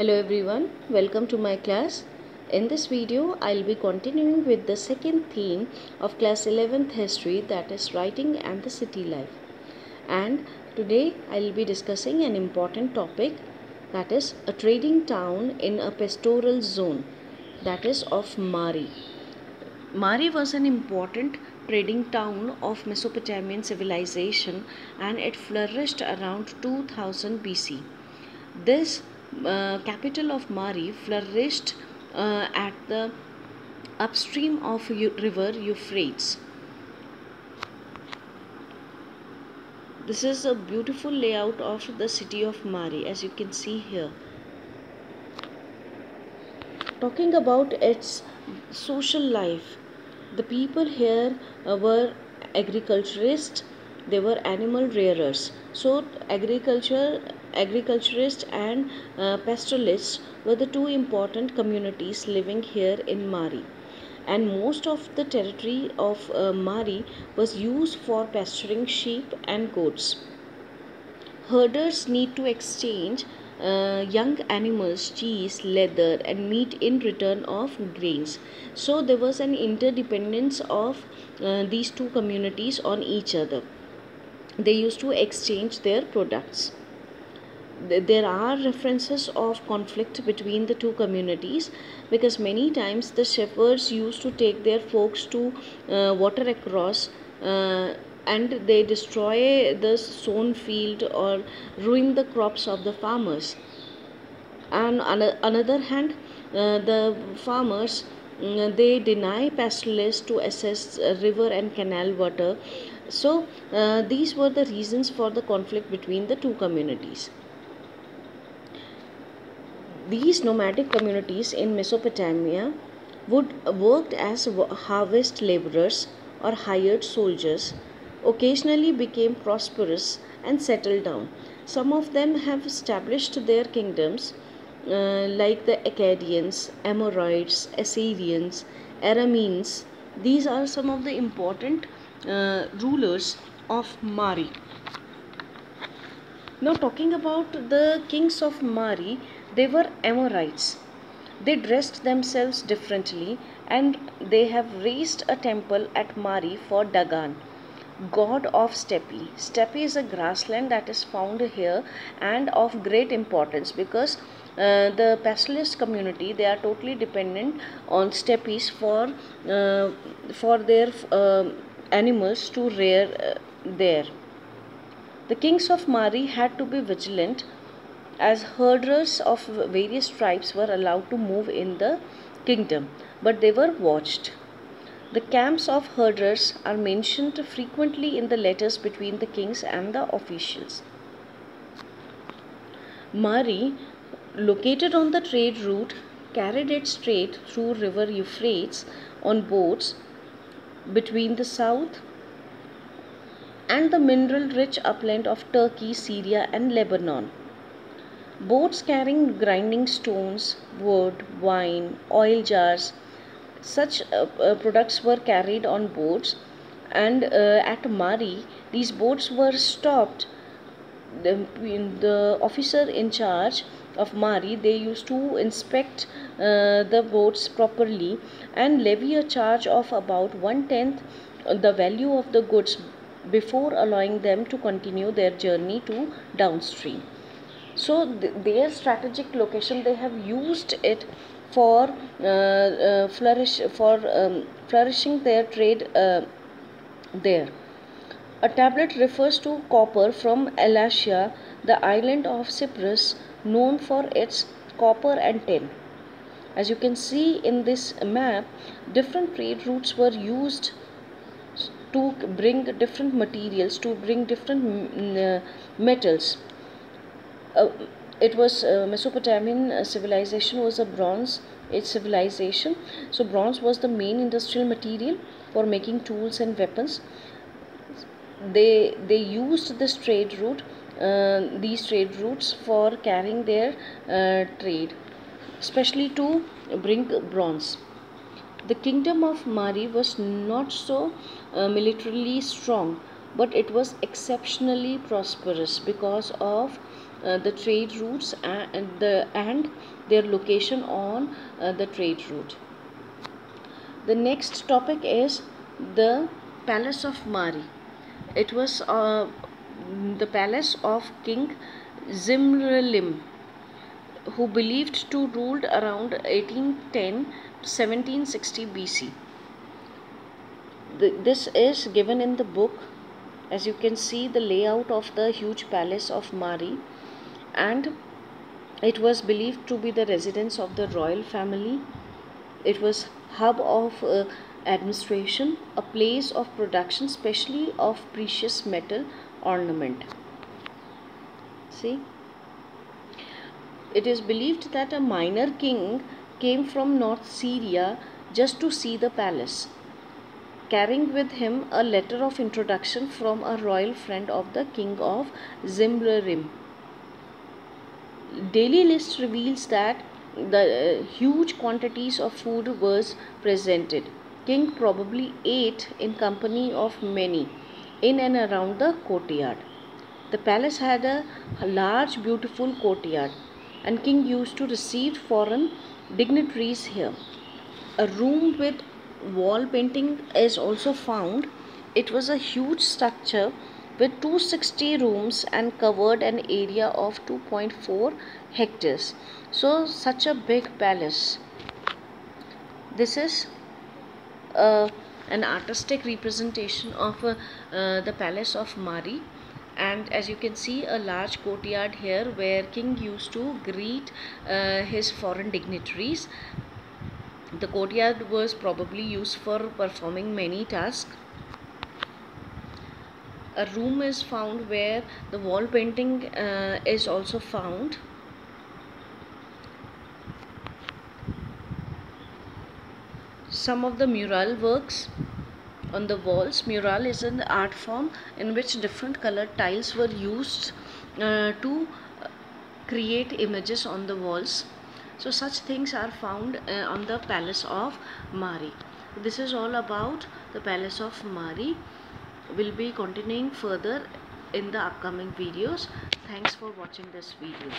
Hello everyone, welcome to my class. In this video, I'll be continuing with the second theme of class 11th history that is writing and the city life. And today I'll be discussing an important topic that is a trading town in a pastoral zone that is of Mari. Mari was an important trading town of Mesopotamian civilization and it flourished around 2000 BC. This capital of Mari flourished uh, at the upstream of river Euphrates. This is a beautiful layout of the city of Mari as you can see here. Talking about its social life, the people here uh, were agriculturists, they were animal rearers. So agriculture agriculturists and uh, pastoralists were the two important communities living here in Mari. And most of the territory of uh, Mari was used for pasturing sheep and goats. Herders need to exchange uh, young animals, cheese, leather, and meat in return of grains. So there was an interdependence of uh, these two communities on each other. They used to exchange their products there are references of conflict between the two communities because many times the shepherds used to take their folks to uh, water across uh, and they destroy the sown field or ruin the crops of the farmers. And on another hand uh, the farmers mm, they deny pastoralists to access river and canal water. So uh, these were the reasons for the conflict between the two communities these nomadic communities in Mesopotamia would worked as harvest laborers or hired soldiers, occasionally became prosperous and settled down. Some of them have established their kingdoms uh, like the Akkadians, Amorites, Assyrians, Arameans. These are some of the important uh, rulers of Mari. Now, talking about the kings of Mari, they were Amorites. They dressed themselves differently and they have raised a temple at Mari for Dagan, god of Steppe. Steppe is a grassland that is found here and of great importance because uh, the pastoralist community they are totally dependent on steppes for uh, for their uh, animals to rear uh, there. The kings of Mari had to be vigilant as herders of various tribes were allowed to move in the kingdom, but they were watched. The camps of herders are mentioned frequently in the letters between the kings and the officials. Mari, located on the trade route, carried its trade through river Euphrates on boats between the south and the mineral rich upland of Turkey, Syria, and Lebanon. Boats carrying grinding stones, wood, wine, oil jars, such uh, uh, products were carried on boats, and uh, at Mari, these boats were stopped. The, the officer in charge of Mari, they used to inspect uh, the boats properly and levy a charge of about one tenth the value of the goods before allowing them to continue their journey to downstream so th- their strategic location they have used it for uh, uh, flourish for um, flourishing their trade uh, there a tablet refers to copper from Alashiya, the island of Cyprus, known for its copper and tin. As you can see in this map, different trade routes were used to bring different materials, to bring different mm, metals uh, it was uh, Mesopotamian uh, civilization was a bronze age civilization. So bronze was the main industrial material for making tools and weapons. They they used this trade route, uh, these trade routes for carrying their uh, trade, especially to bring bronze. The kingdom of Mari was not so uh, militarily strong, but it was exceptionally prosperous because of uh, the trade routes and the and their location on uh, the trade route. The next topic is the palace of mari it was uh, the palace of king zimrilim who believed to ruled around 1810 1760 bc this is given in the book. As you can see the layout of the huge palace of Mari and it was believed to be the residence of the royal family. It was hub of uh, administration a place of production especially of precious metal ornament. See? It is believed that a minor king came from north syria just to see the palace carrying with him a letter of introduction from a royal friend of the king of Zimrilim. Daily list reveals that the uh, huge quantities of food was presented. King probably ate in company of many in and around the courtyard. The palace had a, a large beautiful courtyard and king used to receive foreign dignitaries here. A room with wall painting is also found. It was a huge structure with 260 rooms and covered an area of 2.4 hectares. So, such a big palace. This is uh, an artistic representation of uh, uh, the palace of Mari and as you can see a large courtyard here where king used to greet uh, his foreign dignitaries the courtyard was probably used for performing many tasks. A room is found where the wall painting uh, is also found. Some of the mural works on the walls. Mural is an art form in which different colored tiles were used uh, to create images on the walls so such things are found uh, on the palace of Mari this is all about the palace of Mari will be continuing further in the upcoming videos. Thanks for watching this video